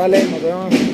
Órale, nos vemos.